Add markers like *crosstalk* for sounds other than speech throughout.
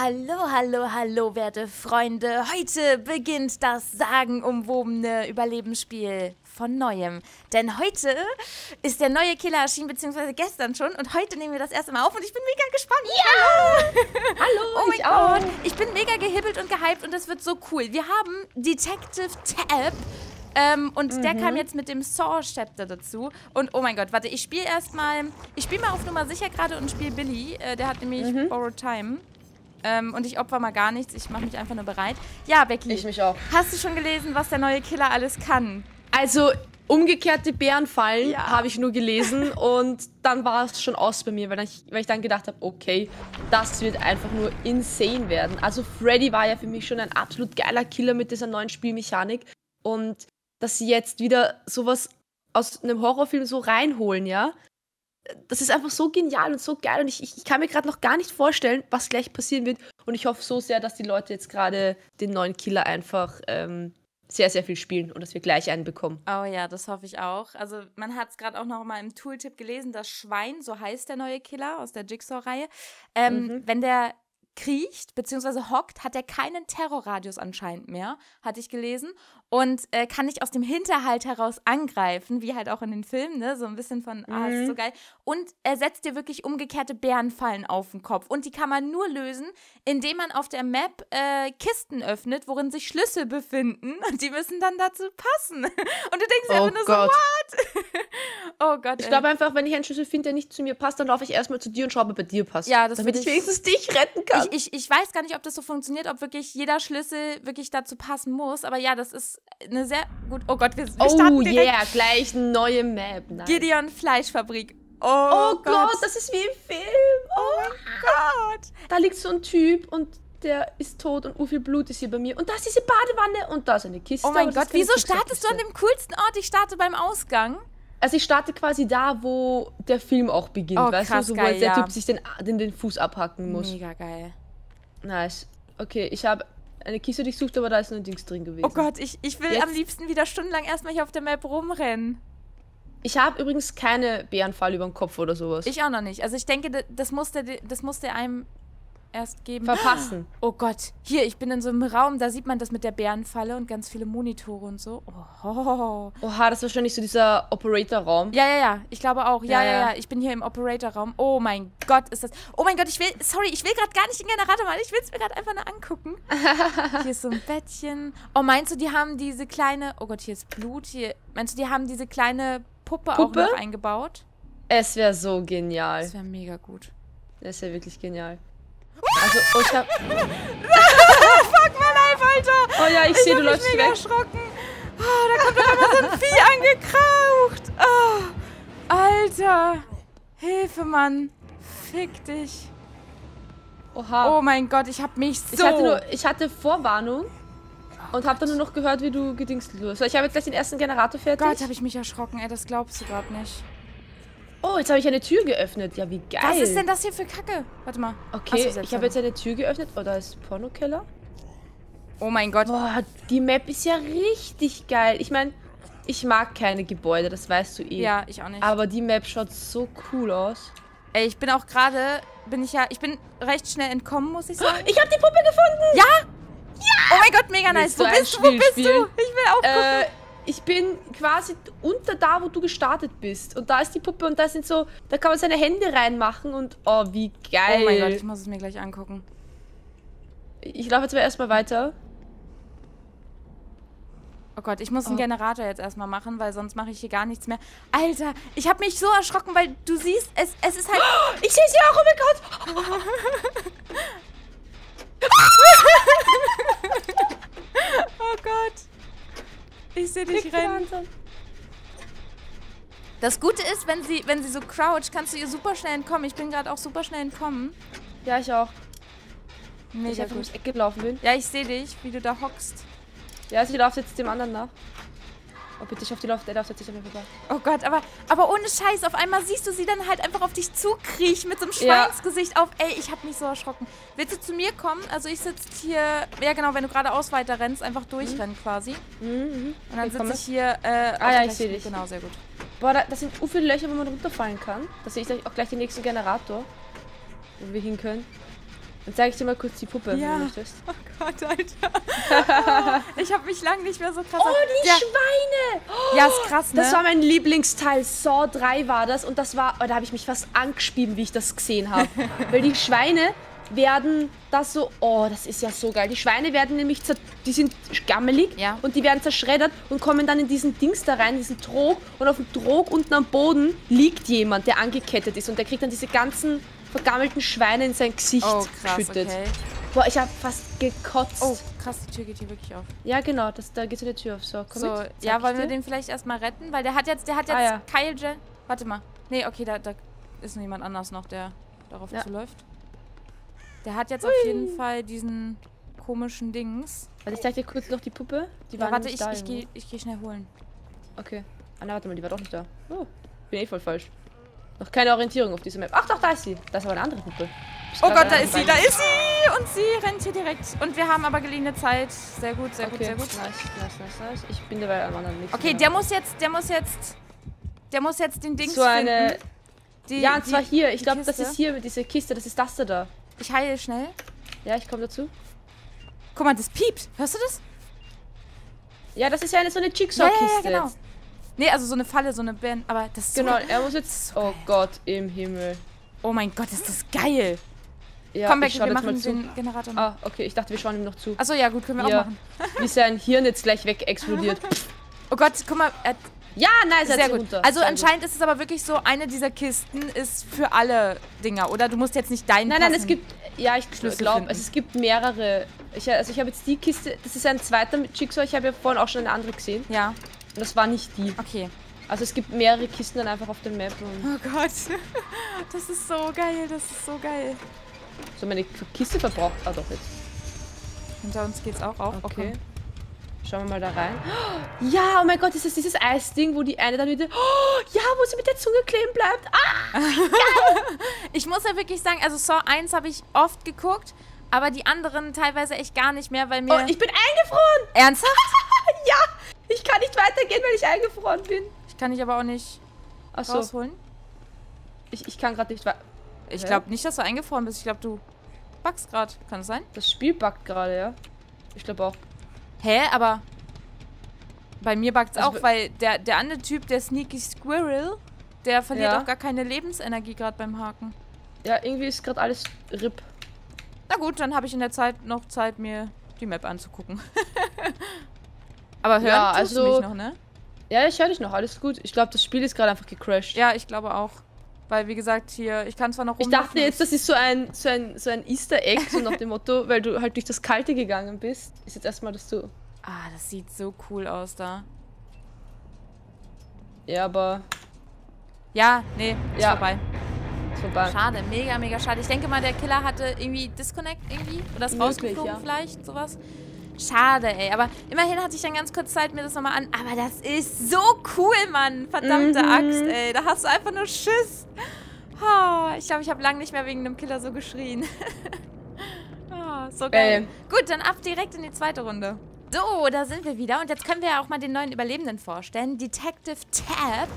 Hallo, hallo, hallo, werte Freunde. Heute beginnt das sagenumwobene Überlebensspiel von Neuem. Denn heute ist der neue Killer erschienen, beziehungsweise gestern schon. Und heute nehmen wir das erste Mal auf und ich bin mega gespannt. Ja! hallo, oh mein Gott. Ich bin mega gehibbelt und gehypt und das wird so cool. Wir haben Detective Tab. Ähm, und Mhm. der kam jetzt mit dem Saw-Chapter dazu. Und oh mein Gott, warte, ich spiele erstmal. Ich spiele mal auf Nummer sicher gerade und spiele Billy. Äh, der hat nämlich Mhm. Borrowed Time. Ähm, und ich opfer mal gar nichts. Ich mache mich einfach nur bereit. Ja, Becky. Ich mich auch. Hast du schon gelesen, was der neue Killer alles kann? Also, umgekehrte Bärenfallen Ja. habe ich nur gelesen *laughs* und dann war es schon aus bei mir, weil ich, weil ich dann gedacht habe, okay, das wird einfach nur insane werden. Also, Freddy war ja für mich schon ein absolut geiler Killer mit dieser neuen Spielmechanik und dass sie jetzt wieder sowas aus einem Horrorfilm so reinholen, ja, das ist einfach so genial und so geil und ich, ich, ich kann mir gerade noch gar nicht vorstellen, was gleich passieren wird und ich hoffe so sehr, dass die Leute jetzt gerade den neuen Killer einfach ähm, sehr, sehr viel spielen und dass wir gleich einen bekommen. Oh ja, das hoffe ich auch. Also man hat es gerade auch noch mal im Tooltip gelesen, das Schwein, so heißt der neue Killer aus der Jigsaw-Reihe. Ähm, Mhm. Wenn der kriecht bzw. hockt, hat er keinen Terrorradius anscheinend mehr, hatte ich gelesen. Und äh, kann nicht aus dem Hinterhalt heraus angreifen, wie halt auch in den Filmen, ne? So ein bisschen von, ah, ist so geil. Und er setzt dir wirklich umgekehrte Bärenfallen auf den Kopf. Und die kann man nur lösen, indem man auf der Map äh, Kisten öffnet, worin sich Schlüssel befinden. *laughs* Und die müssen dann dazu passen. *laughs* Und du denkst dir Oh einfach nur Gott. so, what? *laughs* oh Gott. Ich glaube einfach, wenn ich einen Schlüssel finde, der nicht zu mir passt, dann laufe ich erstmal zu dir und schaue, ob er bei dir passt. Ja, das Damit ich- wenigstens dich retten kann. Ich, ich, ich weiß gar nicht, ob das so funktioniert, ob wirklich jeder Schlüssel wirklich dazu passen muss. Aber ja, das ist eine sehr gut. Oh Gott, wir, wir oh starten direkt. yeah, gleich eine neue Map. Nice. Gideon Fleischfabrik. Oh, Oh Gott. Gott, das ist wie im Film. Oh, Gott. Da liegt so ein Typ und der ist tot und viel Blut ist hier bei mir. Und da ist diese Badewanne und da ist eine Kiste. Oh mein Gott, ist wieso startest du an dem coolsten Ort? Ich starte beim Ausgang. Also ich starte quasi da, wo der Film auch beginnt, Oh, weißt krass, du? So, wo geil, der ja. Typ sich den, den, den Fuß abhacken muss. Mega geil. Nice. Okay, ich habe eine Kiste durchsucht, aber da ist nur ein Dings drin gewesen. Oh Gott, ich, ich will Jetzt- am liebsten wieder stundenlang erstmal hier auf der Map rumrennen. Ich habe übrigens keine Bärenfall über dem Kopf oder sowas. Ich auch noch nicht. Also ich denke, da- das musste, das musste einem erst geben. Verpassen. *gasps* Oh Gott, hier, ich bin in so einem Raum, da sieht man das mit der Bärenfalle und ganz viele Monitore und so. Oh. Oha, das ist wahrscheinlich so dieser Operator-Raum. Ja, ja, ja, ich glaube auch. Ja, Ja, ja, ja, ich bin hier im Operator-Raum. Oh mein Gott, ist das. Oh mein Gott, ich will. Sorry, ich will gerade gar nicht den Generator machen. Ich will es mir gerade einfach nur angucken. *laughs* hier ist so ein Bettchen. Oh, meinst du, die haben diese kleine. Oh Gott, hier ist Blut. Hier. Meinst du, die haben diese kleine Puppe, Puppe? auch noch eingebaut? Es wäre so genial. Das wäre mega gut. Das wäre wirklich genial. Also, oh, ich hab, *laughs* Fuck my life, Alter! oh ja, ich, sehe, du hab läufst mega weg. erschrocken. Oh, da kommt doch immer so ein *laughs* Vieh angekraucht. Oh, Alter. Hilfe, Mann. Fick dich. Oha. Oh mein Gott, ich hab mich so... ich, hatte nur, ich hatte Vorwarnung und habe dann nur noch gehört, wie du gedingst. So, ich habe jetzt gleich den ersten Generator fertig. Gott, hab ich mich erschrocken, ey, das glaubst du gerade nicht. Oh, jetzt habe ich eine Tür geöffnet. Ja, wie geil. Was ist denn das hier für Kacke? Warte mal. Okay, ich habe jetzt eine Tür geöffnet. Oh, da ist Pornokeller. Oh mein Gott. Boah, die Map ist ja richtig geil. Ich meine, ich mag keine Gebäude, das weißt du eh. Ja, ich auch nicht. Aber die Map schaut so cool aus. ey, ich bin auch gerade, bin ich ja, ich bin recht schnell entkommen, muss ich sagen. *gasps* Ich habe die Puppe gefunden! Ja! Ja! Oh mein Gott, mega nice. Wo bist du? Wo bist du? Ich will auch gucken. Äh, ich bin quasi unter da, wo du gestartet bist. Und da ist die Puppe und da sind so, da kann man seine Hände reinmachen und oh, wie geil. oh mein Gott, ich muss es mir gleich angucken. Ich laufe jetzt aber erstmal weiter. Oh Gott, ich muss einen Oh. Generator jetzt erstmal machen, weil sonst mache ich hier gar nichts mehr. Alter, ich habe mich so erschrocken, weil du siehst, es, es ist halt... *gasps* Ich sehe sie auch, oh mein Gott! *laughs* *laughs* Oh Gott. Ich sehe dich rennen. Das Gute ist, wenn sie, wenn sie so crouch, kannst du ihr super schnell entkommen. Ich bin gerade auch super schnell entkommen. Ja, ich auch. Ich Mega einfach gut. ums Eck gelaufen bin. Ja, ich sehe dich, wie du da hockst. Ja, also ich laufe jetzt dem anderen nach. Oh, bitte, ich hoffe, die läuft, der läuft jetzt nicht an mir vorbei. Oh Gott, aber, aber ohne Scheiß, auf einmal siehst du sie dann halt einfach auf dich zukriechen mit so einem Ja. Schweinsgesicht auf. Ey, ich hab mich so erschrocken. Willst du zu mir kommen? Also ich sitze hier, ja genau, wenn du geradeaus weiter rennst, einfach durchrennen quasi. Mhm, mhm. Und dann sitze ich hier, äh, Ah auf ja, ich seh gleichen- dich. Genau, sehr gut. Boah, da, das sind so viele Löcher, wo man runterfallen kann. Da sehe ich auch gleich den nächsten Generator, wo wir hin können. Dann zeige ich dir mal kurz die Puppe, wenn Ja. du möchtest. Oh Gott, Alter. *laughs* ich habe mich lange nicht mehr so krass. Oh, die ja, Schweine! ja, ist krass, ne? Das war mein Lieblingsteil. Saw 3 war das. Und das war, oh, da habe ich mich fast angespieben, wie ich das gesehen habe. *laughs* Weil die Schweine werden das so, oh, das ist ja so geil. Die Schweine werden nämlich, zer, die sind gammelig Ja. und die werden zerschreddert und kommen dann in diesen Dings da rein, diesen Trog. Und auf dem Trog unten am Boden liegt jemand, der angekettet ist. Und der kriegt dann diese ganzen vergammelten Schweine in sein Gesicht oh, krass, geschüttet. okay. Boah, ich habe fast gekotzt. Oh, krass, die Tür geht hier wirklich auf. Ja, genau, das, da geht so die Tür auf. So, komm So, mit. ja, wollen ich wir den vielleicht erstmal retten? Weil der hat jetzt, der hat jetzt Ah, ja. Kyle Jen. Warte mal. Nee, okay, da, da ist noch jemand anders noch, der darauf Ja. zuläuft. Der hat jetzt auf jeden Fall diesen komischen Dings. Warte, ich zeig dir kurz noch die Puppe. Die Ja, war warte, ich, da ich irgendwo. gehe ich geh schnell holen. Okay. Ah, na, warte mal, die war doch nicht da. Oh, bin eh voll falsch. Noch keine Orientierung auf dieser Map. Ach doch, da ist sie. Da ist aber eine andere. Bist Oh Gott, da ist sie, da ist sie! Und sie rennt hier direkt. Und wir haben aber geliehene Zeit. Sehr gut, sehr gut, Okay, sehr gut. nice, nice, nice, nice. Ich bin dabei am anderen nächsten. Okay, der muss jetzt, der muss jetzt, der muss jetzt den Dings So eine. finden. Die, Ja, und zwar die- hier. Ich glaube, das ist hier mit dieser Kiste. Das ist das da da. Ich heile schnell. Ja, ich komme dazu. Guck mal, das piept. Hörst du das? Ja, das ist ja eine so eine Ja, Jigsaw-Kiste. ja, ja, genau. jetzt. Nee, also so eine Falle, so eine Band. Aber das ist so, Genau, er muss jetzt. Oh Gott, im Himmel. Oh mein Gott, ist das geil. Ja, Komm schau wir machen mal zu. den Generator noch. Ah, okay, ich dachte, wir schauen ihm noch zu. Achso, ja gut, können wir Ja. auch machen. *laughs* Wie sein Hirn jetzt gleich weg explodiert. *laughs* Oh Gott, guck mal, er, Ja, nice, sehr gut. runter. Also Sehr gut. anscheinend ist es aber wirklich so, eine dieser Kisten ist für alle Dinger, oder? Du musst jetzt nicht deinen Nein, nein, es gibt. Ja, ich glaube, also es gibt mehrere. Ich, also ich habe jetzt die Kiste. Das ist ein zweiter mit Jigsaw. Ich habe ja vorhin auch schon eine andere gesehen. Ja, das war nicht die. okay. Also es gibt mehrere Kisten dann einfach auf der Map. Oh Gott. *laughs* Das ist so geil, das ist so geil. so meine Kiste verbraucht. Ah doch jetzt. Hinter uns geht's auch auf. Okay. Schauen wir mal da rein. *gasps* Ja, oh mein Gott, ist das dieses Eisding, wo die eine dann wieder. Oh, *gasps* ja, wo sie mit der Zunge kleben bleibt. Ah! *laughs* Ich muss ja wirklich sagen, also Saw 1 habe ich oft geguckt, aber die anderen teilweise echt gar nicht mehr, weil mir... Oh, ich bin eingefroren! Ernsthaft? *laughs* ja! Ich kann nicht weitergehen, weil ich eingefroren bin. Ich kann dich aber auch nicht Achso, rausholen. ich, ich kann gerade nicht weiter. Ich glaube nicht, dass du eingefroren bist. Ich glaube, du backst gerade. Kann es sein? Das Spiel buggt gerade, ja? Ich glaube auch. Hä? Aber bei mir backt es Also auch, weil der, der andere Typ, der Sneaky Squirrel, der verliert Ja. auch gar keine Lebensenergie gerade beim Haken. Ja, irgendwie ist gerade alles RIP. Na gut, dann habe ich in der Zeit noch Zeit, mir die Map anzugucken. *laughs* aber hören Ja, tust du also- mich noch, ne? Ja, ich höre dich noch, alles gut. Ich glaube, das Spiel ist gerade einfach gecrashed. Ja, ich glaube auch. Weil, wie gesagt, hier, ich kann zwar noch Ich rumlaufen, dachte jetzt, das ist so ein, so ein, so ein Easter Egg, so nach dem Motto, weil du halt durch das Kalte gegangen bist. Ist jetzt erstmal, dass du. Ah, das sieht so cool aus da. Ja, aber. Ja, nee, ist Ja. vorbei. Ist vorbei. Schade, mega, mega schade. Ich denke mal, der Killer hatte irgendwie Disconnect irgendwie. Oder ist Möglich, rausgeflogen ja. vielleicht, sowas. Schade, ey. Aber immerhin hatte ich dann ganz kurz Zeit, mir das nochmal an. Aber das ist so cool, Mann. Verdammte Mhm. Axt, ey. Da hast du einfach nur Schiss. Oh, ich glaube, ich habe lange nicht mehr wegen einem Killer so geschrien. oh, *laughs* so geil. Geil. Gut, dann ab direkt in die zweite Runde. So, da sind wir wieder. Und jetzt können wir ja auch mal den neuen Überlebenden vorstellen. Detective Tab.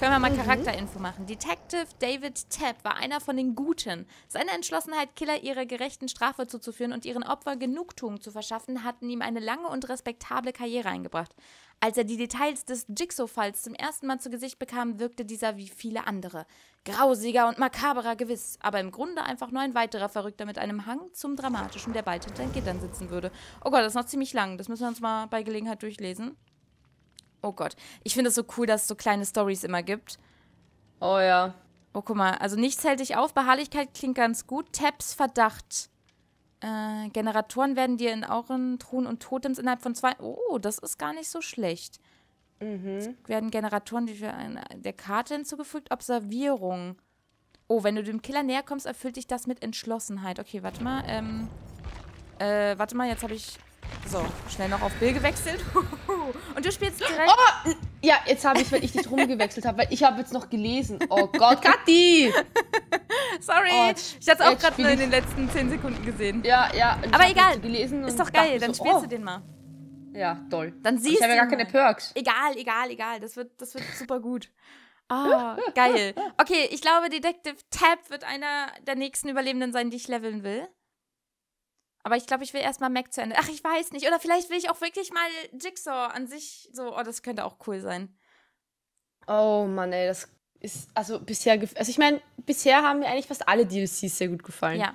Können wir mal Charakterinfo machen. Detective David Tapp war einer von den Guten. Seine Entschlossenheit, Killer ihrer gerechten Strafe zuzuführen und ihren Opfern Genugtuung zu verschaffen, hatten ihm eine lange und respektable Karriere eingebracht. Als er die Details des Jigsaw-Falls zum ersten Mal zu Gesicht bekam, wirkte dieser wie viele andere. Grausiger und makaberer gewiss, aber im Grunde einfach nur ein weiterer Verrückter mit einem Hang zum Dramatischen, der bald hinter den Gittern sitzen würde. Oh Gott, das ist noch ziemlich lang. Das müssen wir uns mal bei Gelegenheit durchlesen. Oh Gott. Ich finde es so cool, dass es so kleine Stories immer gibt. Oh ja. Oh, guck mal. Also nichts hält dich auf. Beharrlichkeit klingt ganz gut. Tabs Verdacht. Äh, Generatoren werden dir in Auren, Truhen und Totems innerhalb von zwei. Oh, das ist gar nicht so schlecht. Mhm. Werden Generatoren die für eine, der Karte hinzugefügt? Observierung. Oh, wenn du dem Killer näher kommst, erfüllt dich das mit Entschlossenheit. Okay, warte mal. Ähm, äh, warte mal, jetzt habe ich. So, schnell noch auf Bill gewechselt. *laughs* Und du spielst direkt. Oh, ja, jetzt habe ich, weil ich dich rumgewechselt habe, weil ich habe jetzt noch gelesen. Oh Gott, Kathi! *laughs* Sorry. Oh, jetzt- ich hatte es auch gerade nur in den letzten 10 Sekunden gesehen. Ja, ja. Aber egal. Ist doch geil, dann so, spielst oh, du den mal. Ja, toll. Dann siehst ich habe du ja gar keine. Perks. Egal, egal, egal. Das wird, das wird super gut. Ah, *laughs* geil. Okay, ich glaube, Detective Tab wird einer der nächsten Überlebenden sein, die ich leveln will. Aber ich glaube, ich will erstmal Mac zu Ende. Ach, ich weiß nicht. Oder vielleicht will ich auch wirklich mal Jigsaw an sich so. Oh, das könnte auch cool sein. Oh Mann, ey, das ist also bisher. Also ich meine, bisher haben mir eigentlich fast alle DLCs sehr gut gefallen. Ja.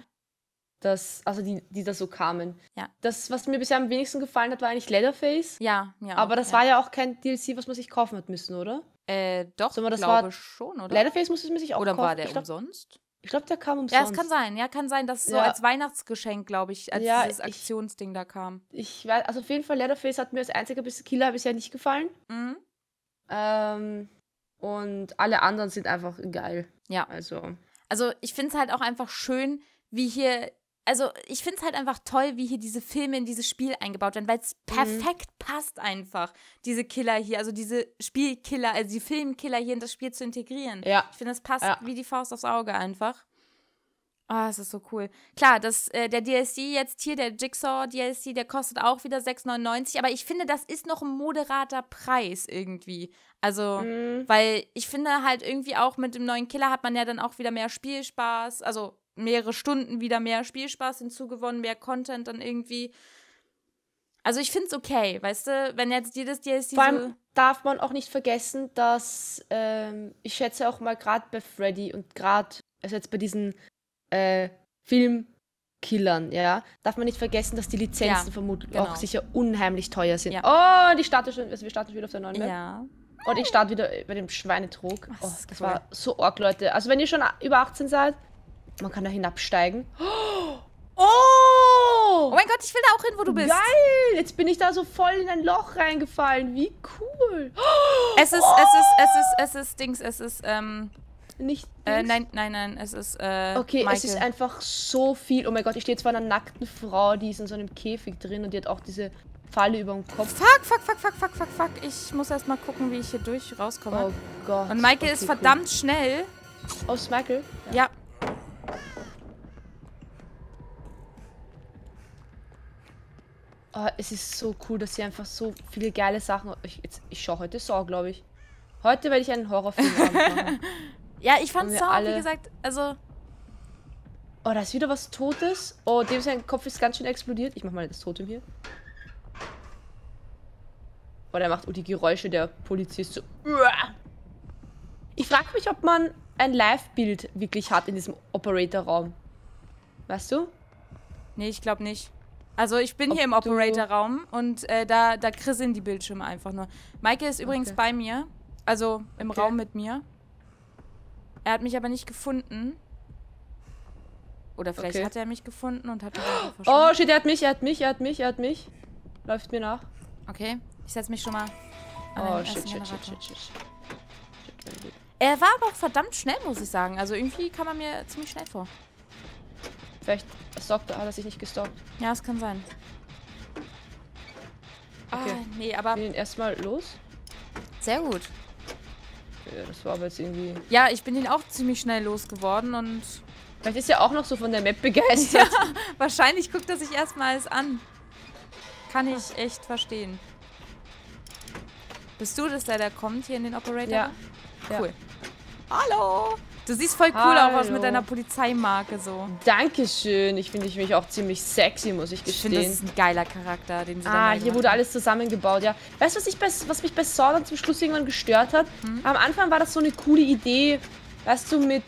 Das, also die, die da so kamen. Ja. Das, was mir bisher am wenigsten gefallen hat, war eigentlich Leatherface. Ja, ja. Aber das ja. war ja auch kein DLC, was man sich kaufen hat müssen, oder? Äh, doch, mal, das glaube war- schon, oder? Leatherface musste man sich auch oder kaufen. war der glaub, umsonst? Ich glaube, der kam umsonst. Ja, es kann sein. Ja, kann sein, dass es so Ja. als Weihnachtsgeschenk, glaube ich, als Ja, dieses ich- Aktionsding da kam. Ich weiß, also auf jeden Fall, Leatherface hat mir als einziger bis Killer bisher nicht gefallen. Mhm. Ähm, und alle anderen sind einfach geil. Ja. Also. Also ich finde es halt auch einfach schön, wie hier, also ich finde es halt einfach toll, wie hier diese Filme in dieses Spiel eingebaut werden, weil es Mhm. perfekt passt einfach, diese Killer hier, also diese Spielkiller, also die Filmkiller hier in das Spiel zu integrieren. Ja. Ich finde, es passt Ja. wie die Faust aufs Auge einfach. Ah, es ist so cool. Klar, das, äh, der DLC jetzt hier, der Jigsaw DLC, der kostet auch wieder 6,99, aber ich finde, das ist noch ein moderater Preis irgendwie. Also, Mhm. weil ich finde halt irgendwie auch mit dem neuen Killer hat man ja dann auch wieder mehr Spielspaß, also mehrere Stunden wieder mehr Spielspaß hinzugewonnen, mehr Content dann irgendwie. Also ich finde es okay, weißt du, wenn jetzt jedes DLC Vor allem darf man auch nicht vergessen, dass ähm, ich schätze auch mal gerade bei Freddy und gerade, also jetzt bei diesen äh, Filmkillern, ja, darf man nicht vergessen, dass die Lizenzen Ja, vermutlich genau. auch sicher unheimlich teuer sind. Ja. Oh, die startet schon, also wir starten schon wieder auf der neuen Map. ja. Und ich starte wieder bei dem Schweinetrog. Ach, Oh, das das cool. war so arg, Leute. Also wenn ihr schon über 18 seid, man kann da hinabsteigen. *gasps* Oh! Oh mein Gott, ich will da auch hin, wo du bist. Geil! Jetzt bin ich da so voll in ein Loch reingefallen. Wie cool! *gasps* Es ist, es ist, es ist, es ist Dings, es ist, ähm, Nicht. äh, nein, nein, nein, es ist, äh, Okay, Michael. es ist einfach so viel. Oh mein Gott, ich stehe jetzt vor einer nackten Frau, die ist in so einem Käfig drin und die hat auch diese Falle über dem Kopf. Fuck, fuck, fuck, fuck, fuck, fuck, fuck. Ich muss erst mal gucken, wie ich hier durch rauskomme. Oh Gott. Und Michael Okay, ist cool. verdammt schnell. Oh, ist Michael? Ja. Oh, es ist so cool, dass sie einfach so viele geile Sachen. Ich, jetzt, ich schaue heute Saw, glaube ich. Heute werde ich einen Horrorfilm *laughs* machen. Ja, ich fand Saw, alle- wie gesagt, also, Oh, da ist wieder was Totes. Oh, dem sein Kopf ist ganz schön explodiert. Ich mach mal das Totem hier. Oh, der macht oh, die Geräusche der Polizist so. Ich frage mich, ob man ein Live-Bild wirklich hat in diesem Operator-Raum. Weißt du? nee, ich glaube nicht. Also ich bin Ob hier im Operator-Raum und äh, da, da krisseln die Bildschirme einfach nur. Michael ist übrigens Okay. bei mir, also im Okay. Raum mit mir. Er hat mich aber nicht gefunden. Oder vielleicht Okay. hat er mich gefunden und hat mich Oh, shit, er hat mich, er hat mich, er hat mich, er hat mich. Läuft mir nach. Okay, ich setze mich schon mal an Oh, den shit, shit, shit, shit, shit. shit. Er war aber auch verdammt schnell, muss ich sagen. Also irgendwie kam er mir ziemlich schnell vor. Vielleicht stalkt er, hat er sich nicht gestalkt. Ja, es kann sein. Okay. Ah, nee, aber Wir gehen erstmal los. sehr gut. Ja, das war aber jetzt irgendwie. Ja, ich bin ihn auch ziemlich schnell losgeworden und Vielleicht ist er auch noch so von der Map begeistert. *laughs* wahrscheinlich guckt er sich erstmal alles an. Kann ich echt verstehen. Bist du das, der da kommt hier in den Operator? Ja. Ja. Cool. Hallo! Du siehst voll cool auch aus Hallo. mit deiner Polizeimarke so. Dankeschön. Ich finde ich mich auch ziemlich sexy, muss ich Ich finde, das gestehen. ist ein geiler Charakter, den sie da Ah, hier wurde alles zusammengebaut, ja. Weißt du, was, ich bei, was mich bei Saw dann zum Schluss irgendwann gestört hat? Hm? Am Anfang war das so eine coole Idee, weißt du, mit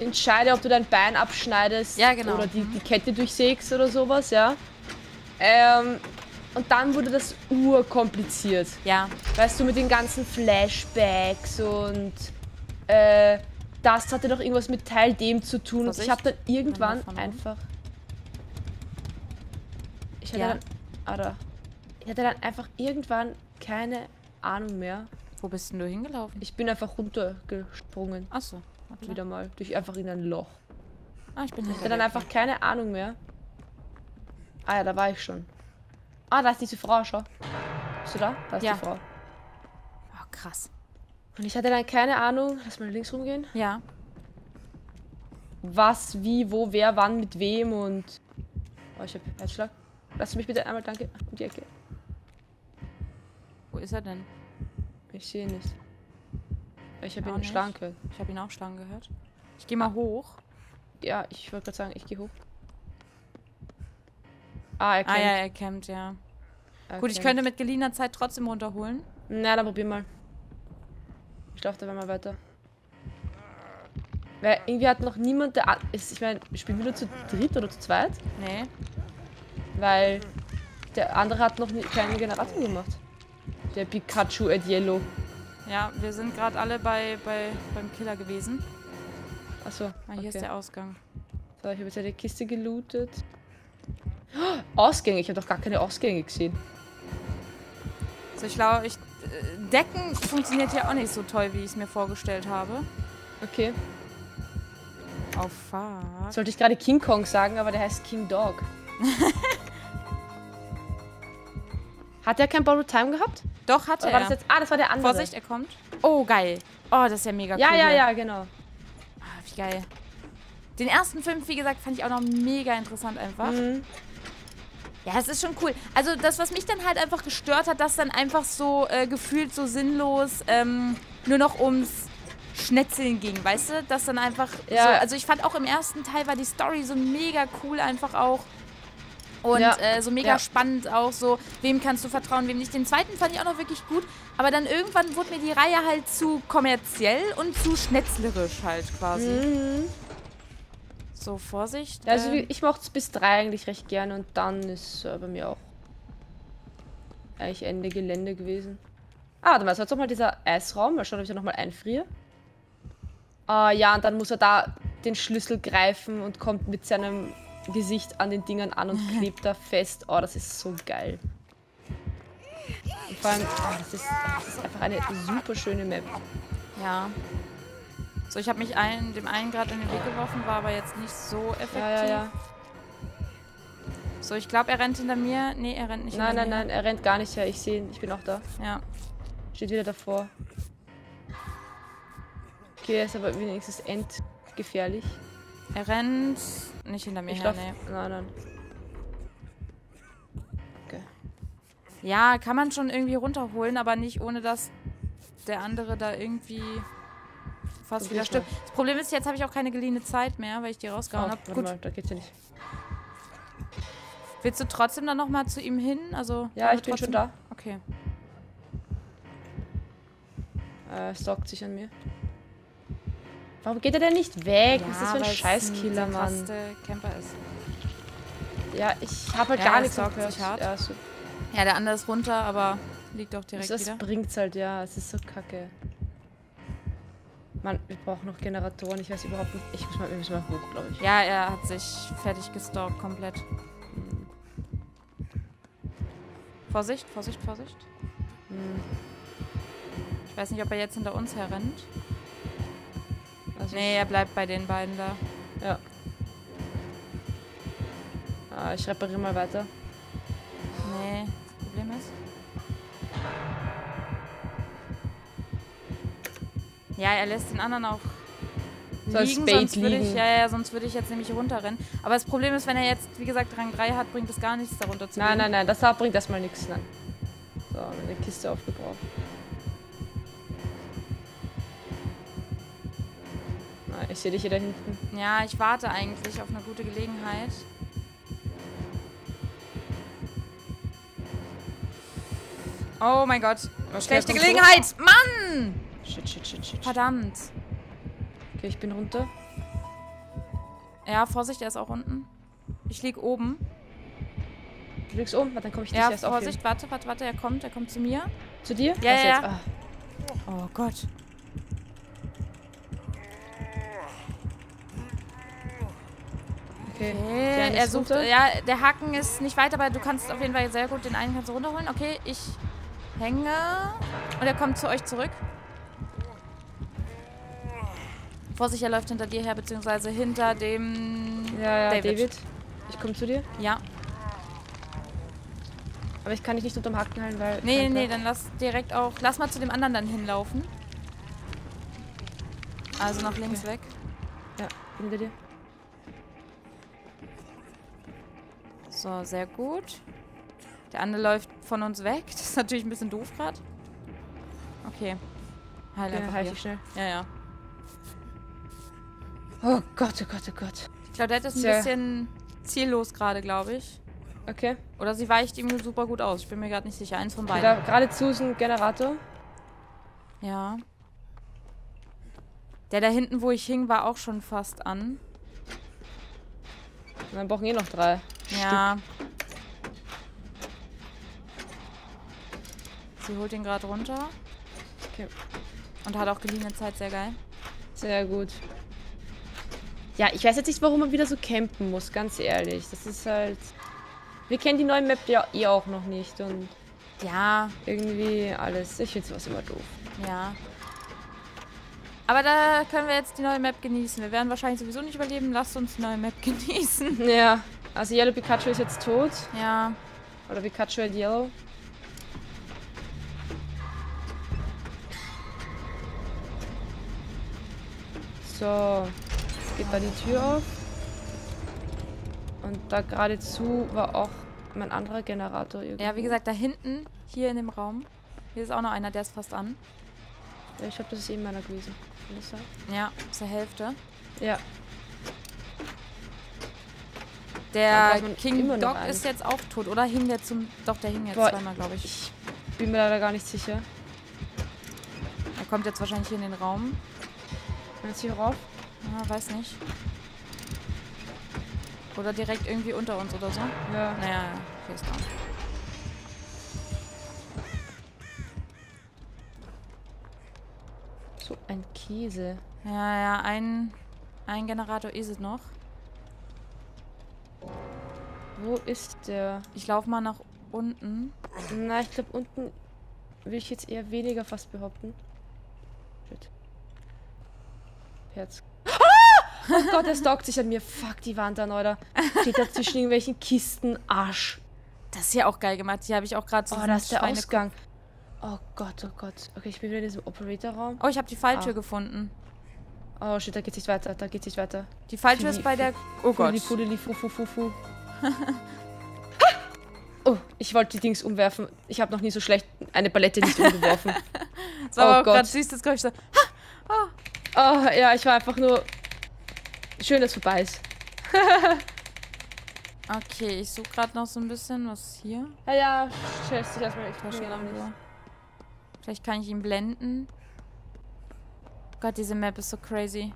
entscheide, ob du dein Bein abschneidest Ja, genau. oder die, die Kette durchsägst oder sowas, ja. Ähm, und dann wurde das urkompliziert. Ja, Weißt du, mit den ganzen Flashbacks und äh, das hatte doch irgendwas mit Teil dem zu tun. Und ich habe dann irgendwann einfach. Ich hatte Ja. dann. Alter. Ich hatte dann einfach irgendwann keine Ahnung mehr. wo bist denn du hingelaufen? Ich bin einfach runtergesprungen. Achso. Wieder mal. Durch einfach in ein Loch. Ah, ich bin Ich hatte dann einfach keine Ahnung mehr. Ah ja, da war ich schon. Ah, da ist diese Frau, schau. Bist du da? Da ist Ja. die Frau. Oh, krass. Und ich hatte dann keine Ahnung. Lass mal links rumgehen. Ja. was, wie, wo, wer, wann, mit wem und. Oh, ich hab Herzschlag. Lass mich bitte einmal, danke, um die Ecke. Wo ist er denn? Ich sehe nichts. Ich habe ihn nicht. schlagen können. Ich habe ihn auch schlagen gehört. Ich gehe mal hoch. Ja, ich wollte gerade sagen, ich gehe hoch. Ah, er Ah kennt. ja, er campt, ja. er Gut, ich kennt. könnte mit geliehener Zeit trotzdem runterholen. Na, dann probier mal. Ich laufe dabei mal weiter. Weil irgendwie hat noch niemand, der. Ist, ich meine, spielen wir nur zu dritt oder zu zweit? Nee. Weil der andere hat noch nie, keinen Generator gemacht. Der Pikachu at Yellow. Ja, wir sind gerade alle bei, bei, beim Killer gewesen. Achso. Ah, hier ist okay. der Ausgang. So, ich habe jetzt eine Kiste gelootet. Oh, *gasps* Ausgänge, ich habe doch gar keine Ausgänge gesehen. So, ich glaube, ich. Decken funktioniert ja auch nicht so toll, wie ich es mir vorgestellt habe. Okay. Oh, fuck. Sollte ich gerade King Kong sagen, aber der heißt King Dog. *laughs* Hat der kein Borrowed Time gehabt? Doch, hatte er. das. Ah, das war der andere. Vorsicht, er kommt. Oh, geil. Oh, das ist ja mega Ja, cool. ja, hier. ja, genau. Ah, wie geil. Den ersten Film, wie gesagt, fand ich auch noch mega interessant einfach. Mhm. Ja, es ist schon cool. Also das, was mich dann halt einfach gestört hat, dass dann einfach so äh, gefühlt so sinnlos ähm, nur noch ums Schnetzeln ging, weißt du? Dass dann einfach Ja. so, also ich fand auch im ersten Teil war die Story so mega cool einfach auch. Und Ja. äh, so mega Ja. spannend auch so, wem kannst du vertrauen, wem nicht. Den zweiten fand ich auch noch wirklich gut, aber dann irgendwann wurde mir die Reihe halt zu kommerziell und zu schnetzlerisch halt quasi. Mhm. So, Vorsicht. Also äh, wie- ich mochte es bis drei eigentlich recht gerne und dann ist äh, bei mir auch eigentlich Ende Gelände gewesen. Ah, warte mal, jetzt noch mal dieser Eisraum. Mal schauen, ob ich da nochmal einfriere. Ah, ja, und dann muss er da den Schlüssel greifen und kommt mit seinem Gesicht an den Dingern an und *laughs* klebt da fest. Oh, das ist so geil. Und vor allem, ah, das, ist, das ist einfach eine super schöne Map. Ja. So, ich habe mich ein, dem einen gerade in den Weg geworfen, war aber jetzt nicht so effektiv. Ja, ja, ja. So, ich glaube, er rennt hinter mir. Nee, er rennt nicht Nein, hinter nein, nein, er rennt gar nicht her. Ich sehe ihn, ich bin auch da. nein. Ja. Steht wieder davor. Okay, er ist aber wenigstens endgefährlich. Er rennt nicht hinter mir Ich her, nee. Nein, nein. Okay. Ja, kann man schon irgendwie runterholen, aber nicht ohne dass der andere da irgendwie fast wieder stirbt. Das Problem ist, jetzt habe ich auch keine geliehene Zeit mehr, weil ich die rausgehauen Oh, habe. Gut, mal, da geht's ja nicht. willst du trotzdem dann nochmal zu ihm hin? Also, Ja, ich bin schon da. Okay. Äh, stalkt sich an mir. Warum geht er denn nicht weg? Was ist das für ein Scheißkiller, der Mann? Camper ist. Ja, ich habe halt Ja, gar nichts gehört. Ja, so, Ja, der andere ist runter, aber liegt auch direkt das wieder. bringt's halt, ja. Es ist so kacke. Mann, wir brauchen noch Generatoren. Ich weiß überhaupt nicht. Ich muss mal, wir müssen mal hoch, glaube ich. Ja, er hat sich fertig gestalkt, komplett. Vorsicht, Vorsicht, Vorsicht. Hm, Ich weiß nicht, ob er jetzt hinter uns herrennt. Also Nee, er bleibt bei den beiden da. Ja. Ah, ich repariere mal weiter. Nee, Ja, er lässt den anderen auch So liegen, sonst würde ich, ja, ja, sonst würde ich jetzt nämlich runterrennen. Aber das Problem ist, wenn er jetzt, wie gesagt, Rang 3 hat, bringt es gar nichts, darunter zu Nein, gehen. nein, nein, das da bringt erstmal nichts. Nein. So, eine Kiste aufgebraucht. Ich sehe dich hier da hinten. Ja, ich warte eigentlich auf eine gute Gelegenheit. Oh mein Gott. Schlechte kommst du Gelegenheit. Mann! Shit, shit, shit, shit. Verdammt. Okay, ich bin runter. Ja, Vorsicht, er ist auch unten. Ich lieg oben. Du liegst oben, dann komme ich dich Ja, erst Vorsicht, warte, warte, warte, er kommt, er kommt zu mir. Zu dir? Ja, ja, ja. Ah, Oh Gott. okay. Okay, er sucht, runter? ja, der Haken ist nicht weit, aber du kannst auf jeden Fall sehr gut den einen kannst runterholen. Okay, ich hänge und er kommt zu euch zurück. Vorsicht, er läuft hinter dir her, beziehungsweise hinter dem Ja, ja, David. David. Ich komme zu dir. Ja. Aber ich kann dich nicht unterm Haken halten, weil. Nee, nee, nee, dann lass direkt auch. Lass mal zu dem anderen dann hinlaufen. Also nach links weg. Ja, hinter dir. So, sehr gut. Der andere läuft von uns weg. Das ist natürlich ein bisschen doof gerade. Okay. Heil Okay, einfach halt schnell. Ja, ja. Oh Gott, oh Gott, oh Gott. Ich glaube, der ist ein bisschen ziellos gerade, glaube ich. Okay. Oder sie weicht ihm super gut aus. Ich bin mir gerade nicht sicher. Eins von beiden. Da geradezu ist ein Generator. Ja. Der da hinten, wo ich hing, war auch schon fast an. Und dann brauchen eh noch drei. Ja. Sie holt ihn gerade runter. Okay. Und hat auch geliehene Zeit, sehr geil. Sehr gut. Ja, ich weiß jetzt nicht, warum man wieder so campen muss, ganz ehrlich. Das ist halt... Wir kennen die neue Map ja eh auch noch nicht und Ja, irgendwie alles. Ich finde sowas immer doof. ja. Aber da können wir jetzt die neue Map genießen. Wir werden wahrscheinlich sowieso nicht überleben. Lasst uns die neue Map *laughs* genießen. Ja, also Yellow Pikachu ist jetzt tot. Ja. Oder Pikachu and Yellow. So, geht da die Tür auf. Und da geradezu war auch mein anderer Generator irgendwie. Ja, wie gesagt, da hinten, hier in dem Raum. Hier ist auch noch einer, der ist fast an. Ja, ich glaube, das ist eben meiner gewesen. Kann das sein? Ja, zur Hälfte. Ja. Der King Dog ist jetzt auch tot, oder? Hing der zum. Doch, der hing jetzt Boah, zweimal, glaube ich. Ich bin mir leider gar nicht sicher. Er kommt jetzt wahrscheinlich hier in den Raum. Jetzt hier rauf? Ah, weiß nicht. Oder direkt irgendwie unter uns oder so. Ja. Naja, ja, hier ist down. So ein Käse. Ja, ja, ein, ein Generator ist es noch. Wo ist der? Ich laufe mal nach unten. Na, ich glaube, unten will ich jetzt eher weniger fast behaupten. Shit. Herz. Oh Gott, er stalkt sich an mir. Fuck, die Wand an, oder? Steht da zwischen irgendwelchen Kisten. Arsch. Das ist ja auch geil gemacht. Hier habe ich auch gerade so Oh, diesen da ist der Schweine- Ausgang. Oh Gott, oh Gott. Okay, ich bin wieder in diesem Operator-Raum. Oh, ich habe die Falltür Ah. gefunden. Oh shit, da geht's nicht weiter. Da geht's nicht weiter. Die Falltür ist bei der... Oh Gott. Fudeli, fu, fu, fu, fu. Oh, ich wollte die Dings umwerfen. Ich habe noch nie so schlecht eine Palette nicht umgeworfen. Das war aber Oh auch gerade Gott. süß, das Geräusch so... Oh, ja, ich war einfach nur. Schön, dass es vorbei ist. *laughs* Okay, ich suche gerade noch so ein bisschen. Was hier? Ja, ja, stellst dich erstmal. Ich Verstehe verstehe noch nicht. Vielleicht kann ich ihn blenden. Gott, diese Map ist so crazy.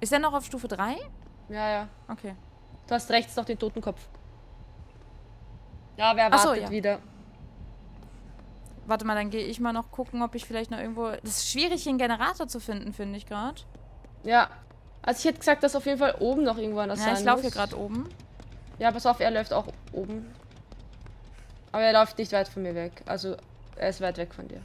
Ist er noch auf Stufe 3? Ja, ja. Okay. Du hast rechts noch den Totenkopf. Ja, wer Ach so, wartet ja. wieder? Warte mal, dann gehe ich mal noch gucken, ob ich vielleicht noch irgendwo... Das ist schwierig, hier einen Generator zu finden, finde ich gerade. Ja. Also ich hätte gesagt, dass auf jeden Fall oben noch irgendwo anders Ja, sein ich laufe hier gerade oben. Ja, pass auf, er läuft auch oben. Aber er läuft nicht weit von mir weg. Also, er ist weit weg von dir.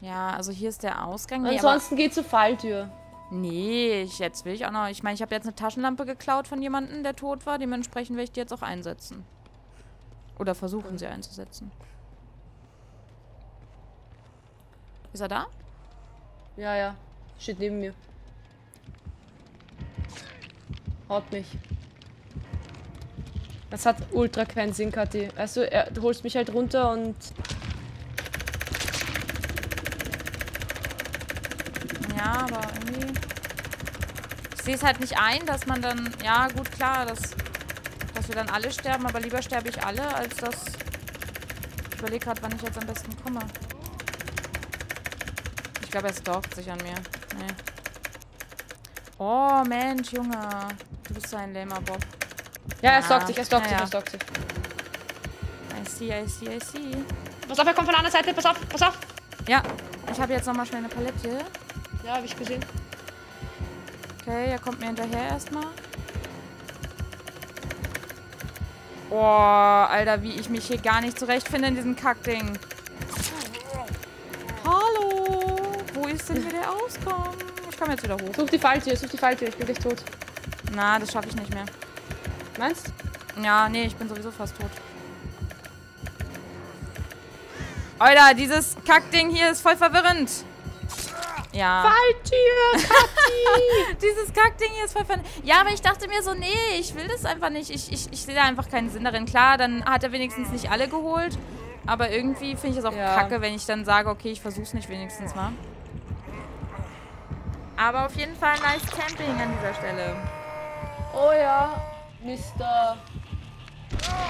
Ja, also hier ist der Ausgang. Nee, Ansonsten geht zur Falltür. nee ich, jetzt will ich auch noch... Ich meine, ich habe jetzt eine Taschenlampe geklaut von jemandem, der tot war. Dementsprechend werde ich die jetzt auch einsetzen. Oder versuchen sie einzusetzen. Ist er da? Ja, ja. Steht neben mir. Haut mich. Das hat ultra keinen Sinn, Kathi. Weißt du, er, du holst mich halt runter und. Ja, aber irgendwie. Ich sehe es halt nicht ein, dass man dann. Ja, gut, klar, dass, dass wir dann alle sterben, aber lieber sterbe ich alle, als dass. Ich überlege gerade, wann ich jetzt am besten komme. Ich glaube, er stalkt sich an mir. Nee. Oh, Mensch, Junge. Du bist so ein lamer Bob. Ja, er Ja, stalkt sich, er stalkt sich, er stalkt sich. I see, I see, I see. Pass auf, er kommt von der anderen Seite, pass auf, pass auf! Ja, ich habe jetzt nochmal schnell eine Palette. Ja, hab ich gesehen. Okay, er kommt mir hinterher erstmal. Boah, Alter, wie ich mich hier gar nicht zurechtfinde in diesem Kackding. Wo ist denn hier der Ausgang? Ich komme jetzt wieder hoch. Such die Falltür, such die Falltür, ich bin gleich tot. Na, das schaffe ich nicht mehr. Meinst? Ja, nee, ich bin sowieso fast tot. Alter, dieses Kackding hier ist voll verwirrend. Ja. Falltür! *laughs* Dieses Kackding hier ist voll verwirrend. Ja, aber ich dachte mir so, nee, ich will das einfach nicht. Ich, ich, ich sehe da einfach keinen Sinn darin. Klar, dann hat er wenigstens nicht alle geholt. Aber irgendwie finde ich es auch Ja. kacke, wenn ich dann sage, okay, ich versuch's nicht wenigstens mal. Aber auf jeden Fall nice Camping an dieser Stelle. Oh ja, Mr.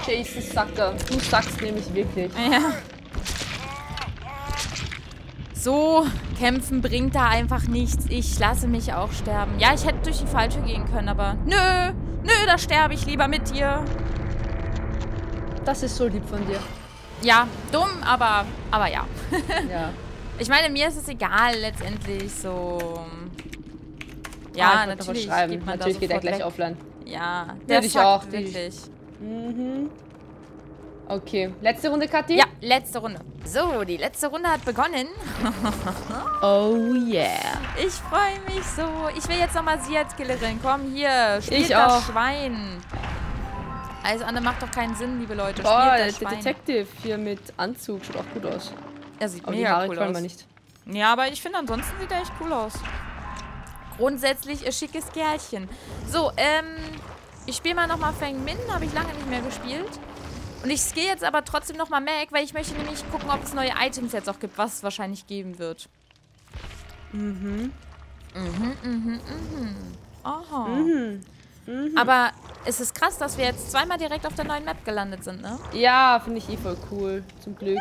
Jason Sucker. Du sagst nämlich wirklich. Ja. So, kämpfen bringt da einfach nichts. Ich lasse mich auch sterben. Ja, ich hätte durch die Falltür gehen können, aber nö, nö, da sterbe ich lieber mit dir. Das ist so lieb von dir. Ja, dumm, aber, aber ja. Ja. *laughs* Ich meine, mir ist es egal letztendlich so. Ja, ich natürlich schreiben. Natürlich geht er gleich weg. offline. Ja, der ich fuckt auch, die- wirklich. Mhm. Okay, letzte Runde, Kathi? Ja, letzte Runde. So, die letzte Runde hat begonnen. *laughs* Oh yeah. Ich freue mich so. Ich will jetzt nochmal sie als Killerin. Komm hier, spielt Ich das auch. Schwein. Alles andere macht doch keinen Sinn, liebe Leute. Boah, der Schwein. Detective hier mit Anzug schaut auch gut aus. Er sieht Aber die mega Haare cool aus. nicht. Ja, aber ich finde, ansonsten sieht er echt cool aus. Grundsätzlich ein schickes Kerlchen. So, ähm, ich spiele mal nochmal Feng Min. Habe ich lange nicht mehr gespielt. Und ich gehe jetzt aber trotzdem nochmal Mac, weil ich möchte nämlich gucken, ob es neue Items jetzt auch gibt, was es wahrscheinlich geben wird. Mhm. Mhm, mhm, mhm. Aha. Mhm. Aber es ist krass, dass wir jetzt zweimal direkt auf der neuen Map gelandet sind, ne? Ja, finde ich eh voll cool. Zum Glück.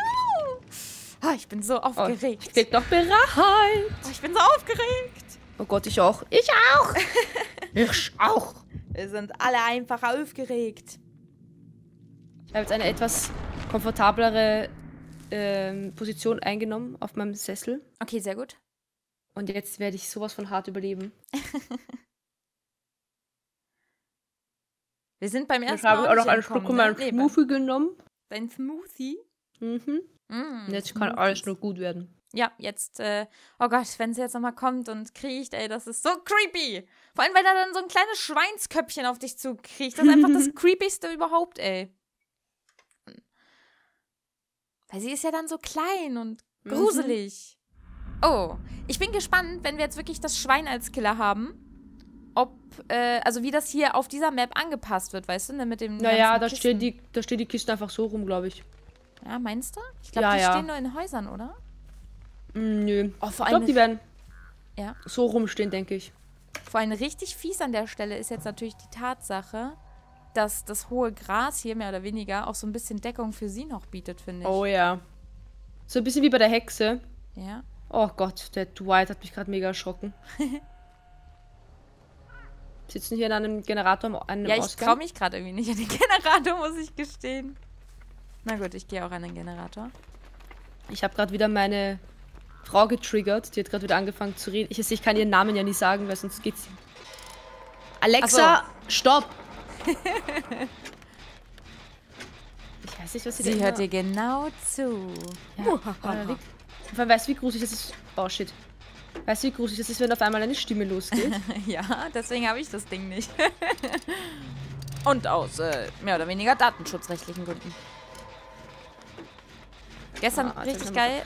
Ah, ich bin so Oh, aufgeregt. ich bin doch bereit. Oh, ich bin so aufgeregt. Oh Gott, ich auch. Ich auch. *laughs* ich auch. Wir sind alle einfach aufgeregt. Ich habe jetzt eine etwas komfortablere ähm, Position eingenommen auf meinem Sessel. Okay, sehr gut. Und jetzt werde ich sowas von hart überleben. *laughs* Wir sind beim Ich ersten Mal habe auch noch einen Schluck von meinem ne? Smoothie genommen. Dein Smoothie? Mhm. Mm, Und jetzt kann alles nur gut werden. Ja, jetzt, äh, oh Gott, wenn sie jetzt nochmal kommt und kriecht, ey, das ist so creepy. Vor allem, weil da dann so ein kleines Schweinsköpfchen auf dich zukriecht. Das ist einfach das *laughs* creepyste überhaupt, ey. Weil sie ist ja dann so klein und gruselig. Oh, ich bin gespannt, wenn wir jetzt wirklich das Schwein als Killer haben. Ob, äh, also wie das hier auf dieser Map angepasst wird, weißt du, ne, mit dem. Naja, da Kisten. stehen, die, da stehen die Kisten einfach so rum, glaube ich. Ja, meinst du? Ich glaube, Ja, die ja. stehen nur in Häusern, oder? Mm, nö. Oh, vor Ich glaube, die werden Ja. so rumstehen, denke ich. Vor allem richtig fies an der Stelle ist jetzt natürlich die Tatsache, dass das hohe Gras hier mehr oder weniger auch so ein bisschen Deckung für sie noch bietet, finde ich. Oh ja. So ein bisschen wie bei der Hexe. Ja. Oh Gott, der Dwight hat mich gerade mega erschrocken. *laughs* Sitzen hier in einem Generator am einem Ja, ich traue mich gerade irgendwie nicht an den Generator, muss ich gestehen. Na gut, ich gehe auch an den Generator. Ich habe gerade wieder meine Frau getriggert. Die hat gerade wieder angefangen zu reden. Ich, ich kann ihren Namen ja nie sagen, weil sonst geht's. Alexa, stopp! *laughs* ich weiß nicht, was sie Sie denn hört da- dir genau zu. Ja, allem, weißt du, wie gruselig das ist? Oh shit. Weißt du, wie gruselig das ist, wenn auf einmal eine Stimme losgeht? *laughs* ja, deswegen habe ich das Ding nicht. *laughs* Und aus äh, mehr oder weniger datenschutzrechtlichen Gründen. Gestern, Ah, richtig geil,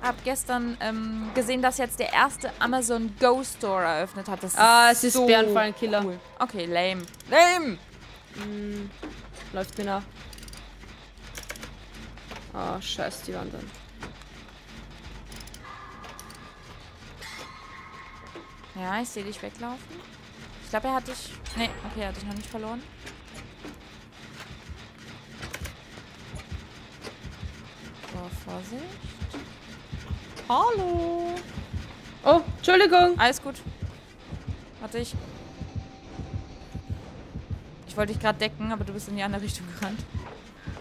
hab gestern ähm, gesehen, dass jetzt der erste Amazon Go Store eröffnet hat. Das Ah, es ist so Bärenfallenkiller. Cool. Okay, lame. Lame! Läuft mir nach. Oh, scheiß, die wandern. Ja, ich sehe dich weglaufen. Ich glaube, er hat dich. Nee, okay, er hat dich noch nicht verloren. So, Vorsicht. Hallo! Oh, Entschuldigung! Alles gut. Warte, ich. Ich wollte dich gerade decken, aber du bist in die andere Richtung gerannt.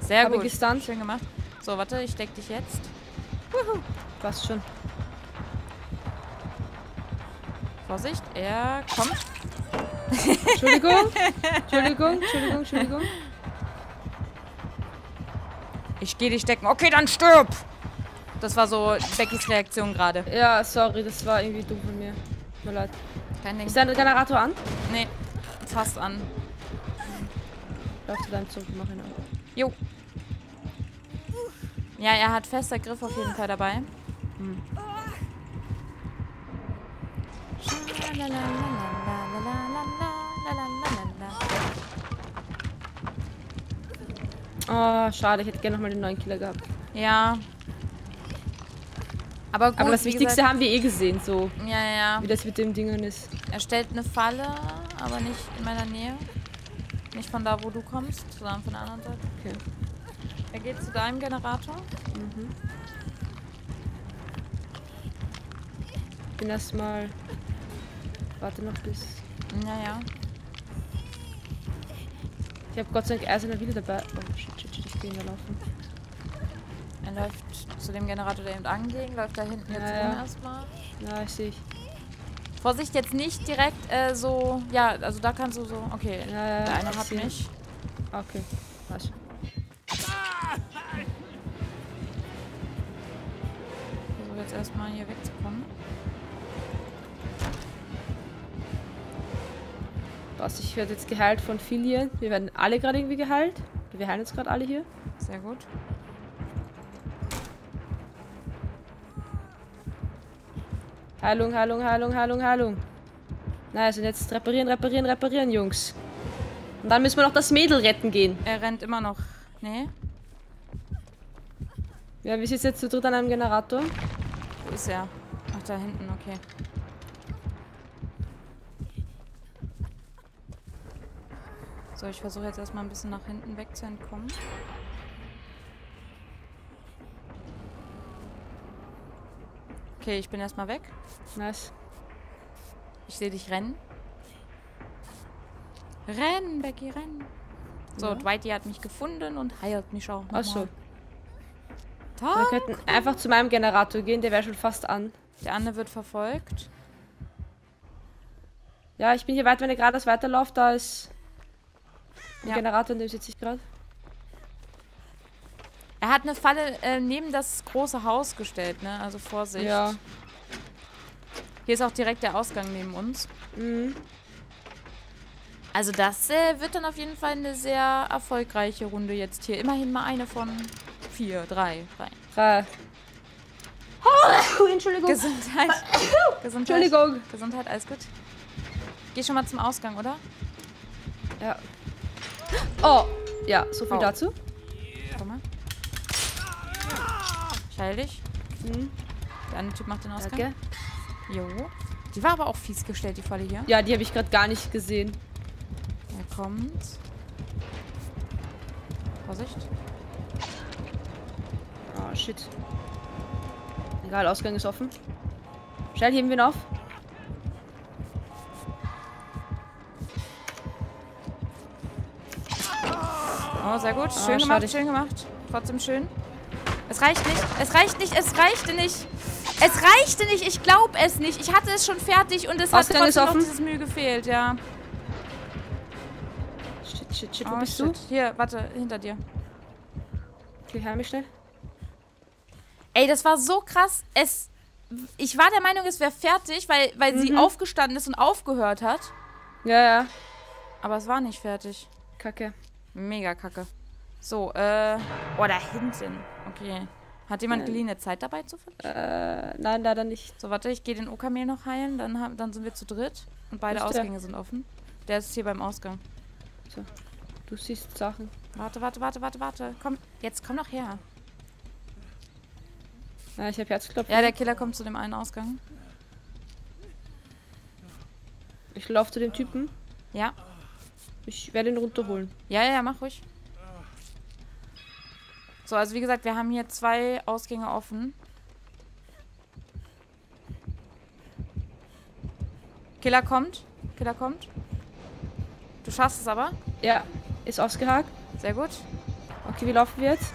Sehr Hab gut. gestunt. Schön gemacht. So, warte, ich deck dich jetzt. Passt schon. Vorsicht, er kommt. Entschuldigung! *laughs* Entschuldigung, Entschuldigung, Entschuldigung. Ich gehe dich decken. Okay, dann stirb! Das war so Beckys Reaktion gerade. Ja, sorry, das war irgendwie dumm von mir. Mir leid. Kein Ding. Ist dein Generator an? Nee, fast an. Lauf zu deinem Zug, mach ihn an. Jo. Ja, er hat fester Griff auf jeden Fall dabei. Oh, schade, ich hätte gerne nochmal den neuen Killer gehabt. Ja. Aber gut, Aber das Wichtigste gesagt, haben wir eh gesehen, so ja, ja. wie das mit dem Dingen ist. Er stellt eine Falle, aber nicht in meiner Nähe. Nicht von da, wo du kommst, sondern von der anderen Seite. Okay. Er geht zu deinem Generator. Mhm. Ich bin erstmal. Warte noch bis. Naja. Ich habe Gott sei Dank eiserne wieder dabei. Oh shit, shit, shit, ich bin da laufen. Er läuft zu dem Generator, der eben anging, läuft da hinten jetzt Ja, rum ja. erstmal. Ja, ich sehe ich. Vorsicht, jetzt nicht direkt äh, so. Ja, also da kannst du so. Okay, Ja, ja, der eine hat mich. Okay. Was? Ich versuche jetzt erstmal hier wegzukommen. Was? Ich werde jetzt geheilt von Filien. Wir werden alle gerade irgendwie geheilt. Wir heilen jetzt gerade alle hier. Sehr gut. Heilung, Heilung, Heilung, Heilung, Heilung. Nice, und jetzt reparieren, reparieren, reparieren, Jungs. Und dann müssen wir noch das Mädel retten gehen. Er rennt immer noch. Nee, Ja, wir sitzen jetzt zu dritt an einem Generator. wo ist er? Ach, da hinten, okay. So, ich versuche jetzt erstmal ein bisschen nach hinten weg zu entkommen. Okay, ich bin erstmal weg. Nice. Ich sehe dich rennen. Renn, Becky, renn. So, Ja. Dwighty hat mich gefunden und heilt mich auch. Ach so. nochmal. Wir könnten einfach zu meinem Generator gehen, der wäre schon fast an. Der andere wird verfolgt. Ja, ich bin hier weit, wenn ihr geradeaus weiterlauft, da ist Ja. Generator, in dem sitze ich gerade. Er hat eine Falle äh, neben das große Haus gestellt, ne? Also Vorsicht. Ja. Hier ist auch direkt der Ausgang neben uns. Mhm. Also das äh, wird dann auf jeden Fall eine sehr erfolgreiche Runde jetzt hier. Immerhin mal eine von vier, drei, drei. Drei. Oh, Entschuldigung. Gesundheit. Gesundheit. Entschuldigung. Gesundheit, alles gut. Geh schon mal zum Ausgang, oder? Ja. Oh, ja, so viel Oh. dazu. Komm mal. Heil dich. Mhm. Der andere Typ macht den Ausgang. Danke. Jo. Die war aber auch fies gestellt, die Falle hier. Ja, die habe ich gerade gar nicht gesehen. Er kommt. Vorsicht. Oh, shit. Egal, Ausgang ist offen. Schnell heben wir ihn auf. Oh, sehr gut. Ah, Schön schade. gemacht, schön gemacht. Trotzdem schön. Es reicht nicht. Es reicht nicht. Es reichte nicht. Es reichte nicht. Ich glaube es nicht. Ich hatte es schon fertig und es hat Ausgang ist trotzdem noch dieses Mühe gefehlt, ja. Shit, shit, shit, wo Oh, bist shit. Hier, warte, hinter dir. du? Okay, heil mich schnell. Ey, das war so krass. Es, ich war der Meinung, es wäre fertig, weil, weil sie Mhm. aufgestanden ist und aufgehört hat. Ja, ja. Aber es war nicht fertig. Kacke. Mega kacke. So, äh. Oh, da hinten. Okay. Hat jemand Nein. geliehene Zeit dabei zu finden? Äh, nein, leider nicht. So, warte, ich gehe den Okamel noch heilen. Dann, haben- dann sind wir zu dritt. Und beide ist der? Ausgänge sind offen. Der ist hier beim Ausgang. Du siehst Sachen. Warte, warte, warte, warte, warte. Komm, jetzt komm doch her. Ja, ich habe Herzklopfen. Ja, der Killer kommt zu dem einen Ausgang. Ich laufe zu dem Typen. Ja. Ich werde ihn runterholen. Ja, ja, ja, mach ruhig. So, also wie gesagt, wir haben hier zwei Ausgänge offen. Killer kommt. Killer kommt. Du schaffst es aber. Ja, ist ausgehakt. Sehr gut. Okay, wie laufen wir jetzt?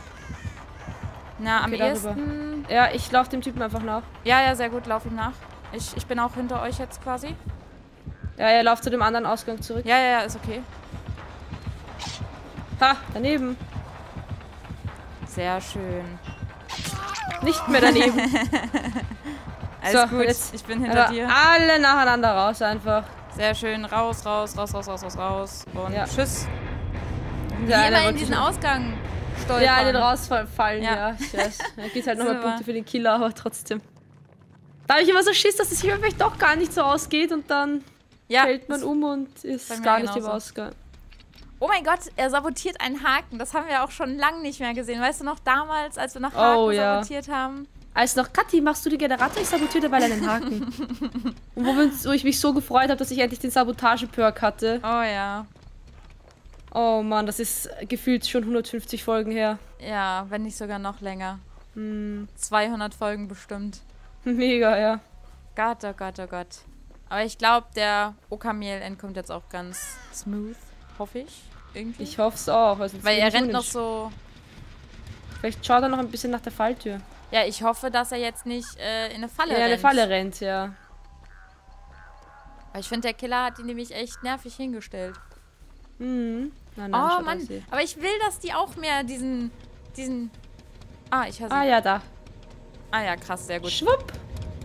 Na, am Okay, darüber. ehesten. Ja, ich laufe dem Typen einfach nach. Ja, ja, sehr gut. Lauf ihm nach. Ich, ich bin auch hinter euch jetzt quasi. Ja, er läuft zu dem anderen Ausgang zurück. Ja, ja, ja, ist okay. Ha, daneben. Sehr schön. Nicht mehr daneben. *laughs* Alles So, gut. jetzt- ich bin hinter Aber dir. alle nacheinander raus einfach. Sehr schön. Raus, raus, raus, raus, raus, raus, raus. Und Ja. tschüss. Wie Der eine immer in diesen Ausgang stolpern. Ja, den rausfallen, Ja. ja. Weiß. Da gibt halt *laughs* nochmal. Punkte für den Killer, aber trotzdem. Da habe ich immer so Schiss, dass es hier vielleicht doch gar nicht so ausgeht und dann Ja. fällt man um und ist gar nicht im genauso. Ausgang. Oh mein Gott, er sabotiert einen Haken. Das haben wir auch schon lange nicht mehr gesehen. Weißt du noch, damals, als wir nach Haken Oh, ja. sabotiert haben? Als noch, Kathi, machst du die Generator? Ich sabotiere dabei einen Haken. *laughs* und wo, ich mich so gefreut habe, dass ich endlich den Sabotage-Perk hatte. Oh ja. Oh Mann, das ist gefühlt schon 150 Folgen her. Ja, wenn nicht sogar noch länger. Hm. 200 Folgen bestimmt. *laughs* Mega, ja. Gott, oh Gott, oh Gott. Aber ich glaube, der Okamel entkommt jetzt auch ganz smooth. Hoffe ich. Irgendwie. Ich hoffe es auch. Also Weil er rennt noch so. Vielleicht schaut er noch ein bisschen nach der Falltür. Ja, ich hoffe, dass er jetzt nicht äh, in eine Falle ja, rennt. in eine Falle rennt, ja. Weil ich finde, der Killer hat ihn nämlich echt nervig hingestellt. Mhm. Na, na, oh Mann, aber ich will, dass die auch mehr diesen, diesen... Ah, ich hasse... Ah ja, da. Ah ja, krass, sehr gut. Schwupp.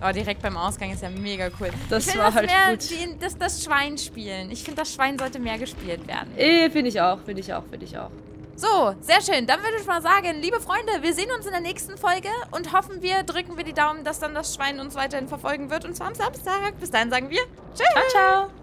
Oh, direkt beim Ausgang ist ja mega cool. Das ich war das halt mehr gut. Die, das, das Schwein spielen. Ich finde, das Schwein sollte mehr gespielt werden. Eh, finde ich auch, finde ich auch, finde ich auch. So, sehr schön. Dann würde ich mal sagen, liebe Freunde, wir sehen uns in der nächsten Folge und hoffen wir, drücken wir die Daumen, dass dann das Schwein uns weiterhin verfolgen wird und zwar am Samstag. Bis dahin sagen wir Tschüss. Ciao, ciao.